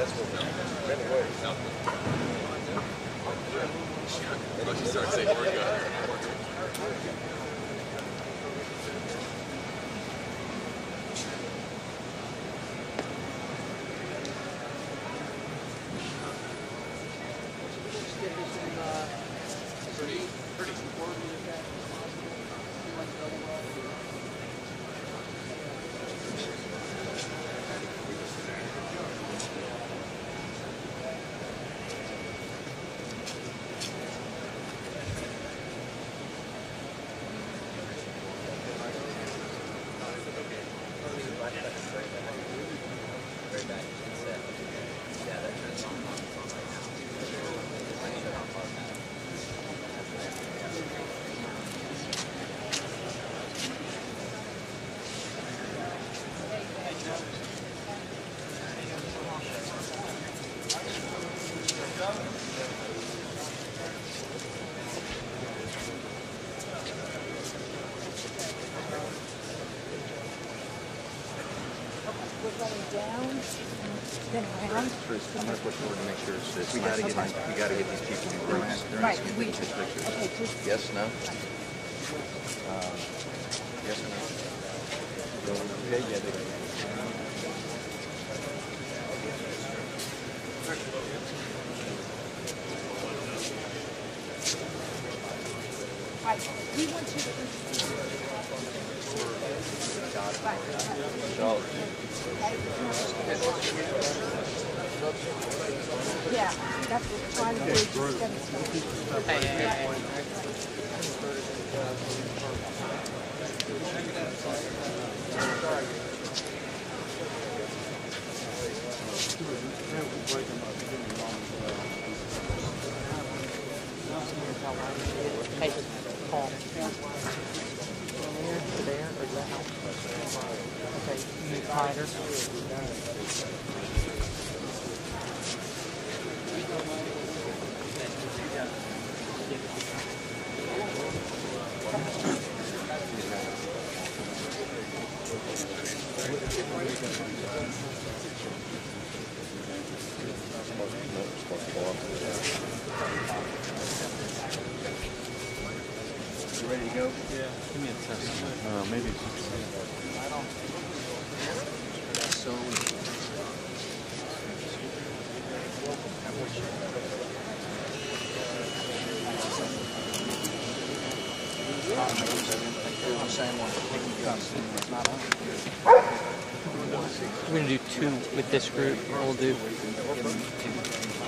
That's what. Anyway. Once you start saying we're good. We're going down, then around. First, I'm gonna push forward to make sure it's, it's we gotta get, these- we gotta get these people in groups. They're Right, asking we, for these pictures. okay, just, Yes, no? Um, Yes or no? Yeah, yeah, they. right, we want you to. Right, So, yeah, that's what, trying to. Hey, ready to go? Yeah. Give me a test. Uh, maybe. So. It's not on. We're gonna do two with this group. We'll do.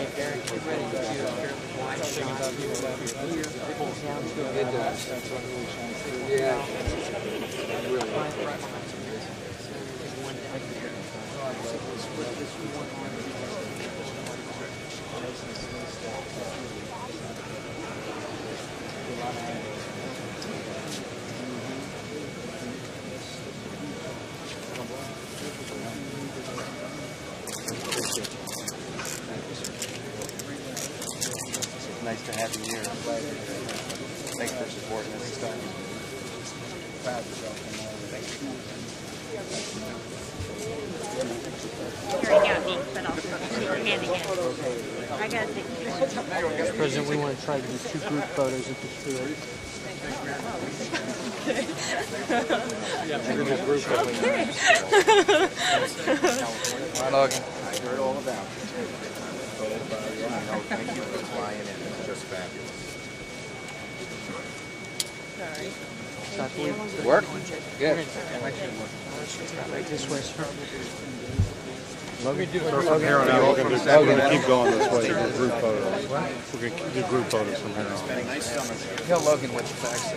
Hey, get ready wide shot. Here, pull down to a level. Yeah. Right, right behind you. So there's one right there. So we'll split this one on. It's nice to have you here. Thanks for supporting us and stuff. Here, got me, but I'll keep your hand again. I gotta take. Mr. President, we want to try to do two group photos at the field. Hi, Logan. I heard all about it. You know, Thank you for flying in. It's just fabulous. So I believe Work? Good. right this way, sir. From here on out, we're gonna, we're gonna keep going this way, do group photos. We're gonna do group photos from here on. Tell Logan what the facts are.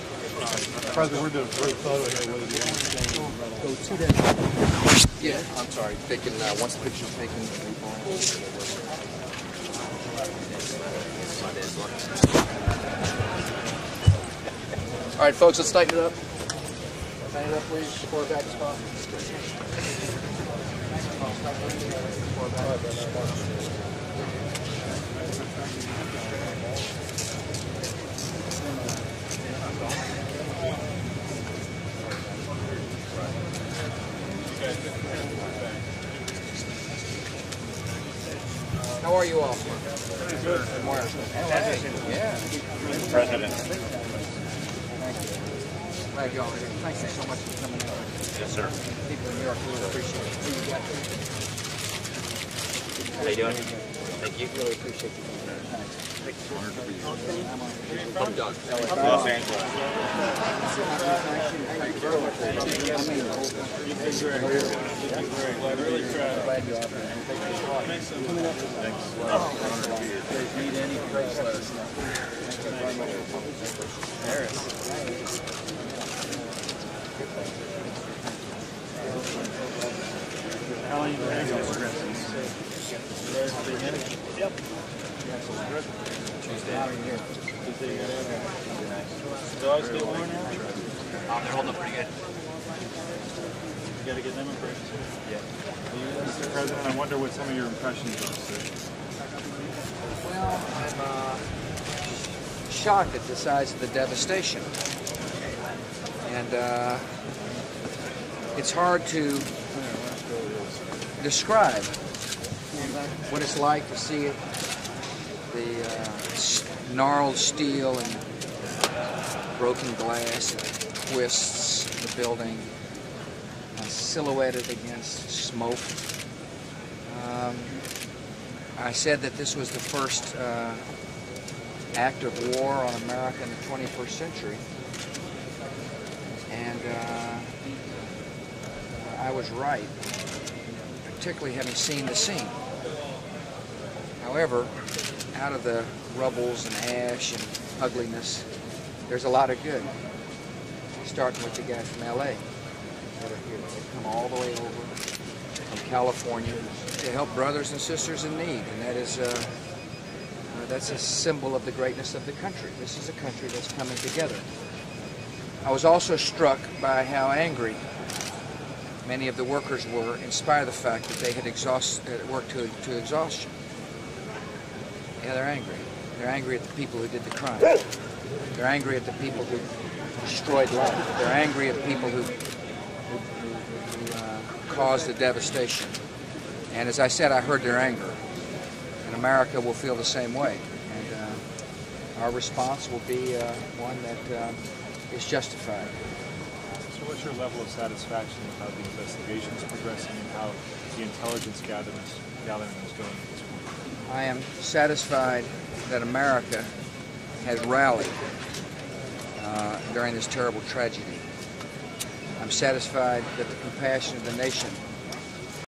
President, we're doing a group photo here with you. Yeah, I'm sorry. They can, uh, once the picture's taken. All right, folks, let's tighten it up. Tighten it up, please, before back to spot. Are you all? Good. Yeah. President. Glad y'all are here. Thank you so much for coming out. Yes, sir. People in New York really appreciate it. See you guys. How you doing? Thank you. Really appreciate you being here. I'm done. Los Angeles. How long you been hanging out Yep. Dogs get worn out? Um, they're holding up pretty good. You gotta get them improved. Yeah. Mr. President, I wonder what some of your impressions are, sir. Well, I'm uh, shocked at the size of the devastation. And uh, it's hard to describe what it's like to see it, the uh, gnarled steel and broken glass and twists the building, silhouetted against smoke. Um, I said that this was the first uh, act of war on America in the 21st century. And uh, I was right, particularly having seen the scene. However, out of the rubbles and ash and ugliness, there's a lot of good. Starting with the guys from LA here. They've come all the way over from California to help brothers and sisters in need, and that is uh, uh, that's a symbol of the greatness of the country. This is a country that's coming together. I was also struck by how angry many of the workers were, in spite of the fact that they had uh, worked to, to exhaustion. Yeah, they're angry. They're angry at the people who did the crime. They're angry at the people who destroyed life. They're angry at people who, caused the devastation. And as I said, I heard their anger. And America will feel the same way. And uh, our response will be uh, one that uh, is justified. So what's your level of satisfaction with how the investigation is progressing and how the intelligence gathering is, gathering is going at this point? I am satisfied that America has rallied uh, during this terrible tragedy. Satisfied that the compassion of the nation